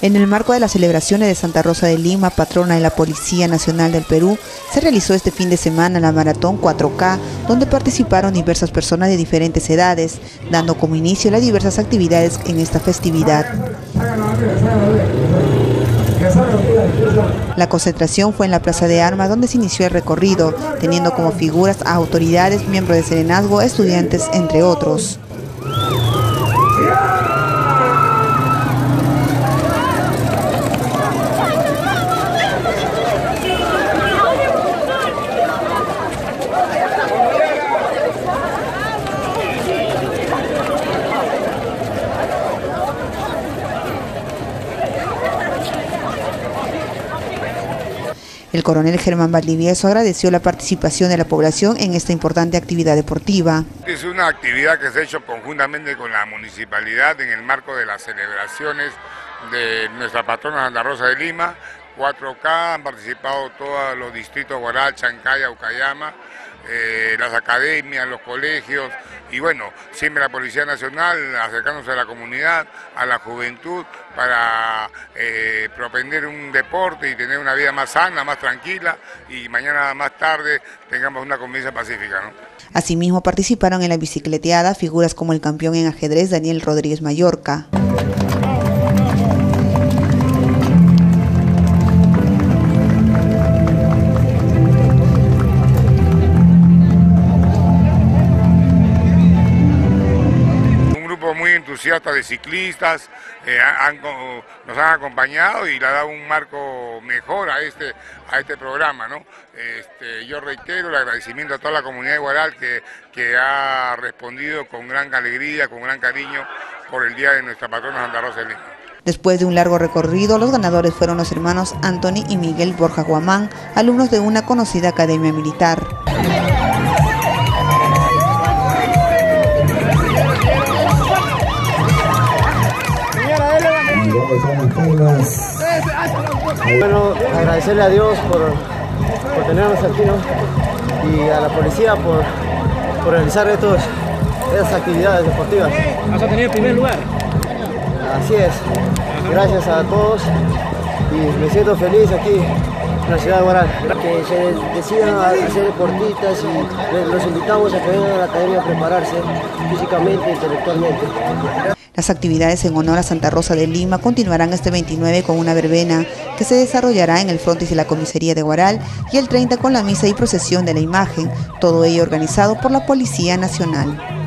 En el marco de las celebraciones de Santa Rosa de Lima, patrona de la Policía Nacional del Perú, se realizó este fin de semana la Maratón 4K, donde participaron diversas personas de diferentes edades, dando como inicio las diversas actividades en esta festividad. La concentración fue en la Plaza de Armas donde se inició el recorrido, teniendo como figuras a autoridades, miembros de Serenazgo, estudiantes, entre otros. El coronel Germán Valdivieso agradeció la participación de la población en esta importante actividad deportiva. Es una actividad que se ha hecho conjuntamente con la municipalidad en el marco de las celebraciones de nuestra patrona Santa Rosa de Lima. 4K han participado todos los distritos Guaral, Chancaya, Ucayama, eh, las academias, los colegios y bueno, siempre la Policía Nacional acercándose a la comunidad, a la juventud para eh, propender un deporte y tener una vida más sana, más tranquila y mañana más tarde tengamos una convivencia pacífica. Asimismo participaron en la bicicleteada figuras como el campeón en ajedrez Daniel Rodríguez Mallorca. Muy entusiasta de ciclistas, eh, nos han acompañado y le ha dado un marco mejor a este, a este programa. ¿no? Este, yo reitero el agradecimiento a toda la comunidad de Guaral que, ha respondido con gran alegría, con gran cariño por el día de nuestra patrona Santa Rosa. Después de un largo recorrido, los ganadores fueron los hermanos Anthony y Miguel Borja Guamán, alumnos de una conocida academia militar. Bueno, agradecerle a Dios por, por tenernos aquí, Y a la policía por, por realizar estos, estas actividades deportivas. ¿Has obtenido el primer lugar? Así es. Gracias a todos y me siento feliz aquí en la ciudad de Guaral. Que se decidan hacer deportistas y los invitamos a que vengan a la academia a prepararse físicamente e intelectualmente. Las actividades en honor a Santa Rosa de Lima continuarán este 29 con una verbena que se desarrollará en el frontis de la comisaría de Guaral y el 30 con la misa y procesión de la imagen, todo ello organizado por la Policía Nacional.